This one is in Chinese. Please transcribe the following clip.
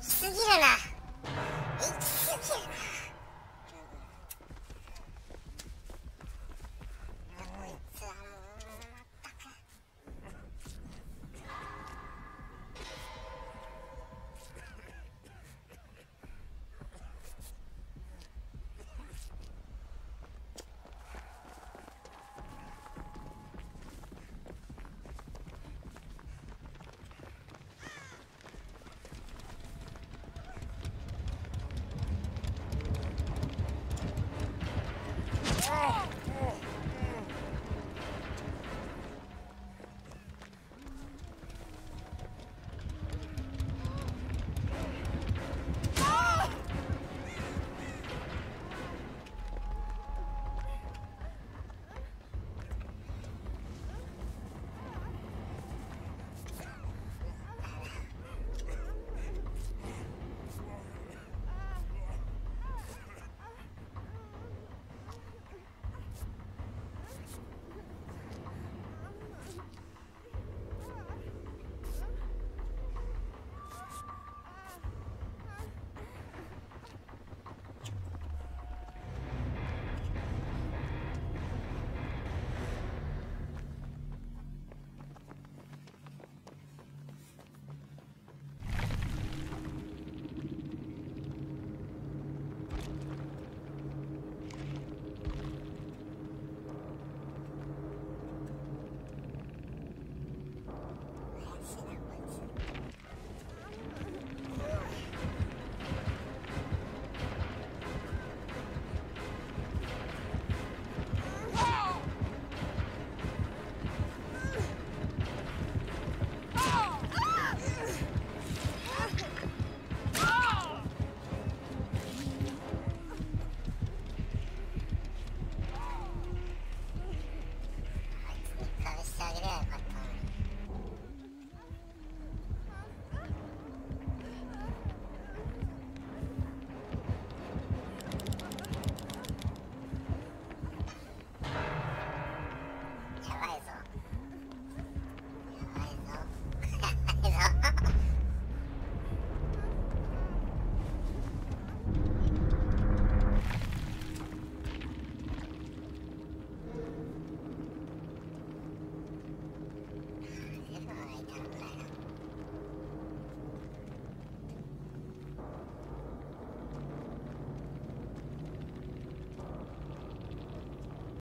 行き了呢。哎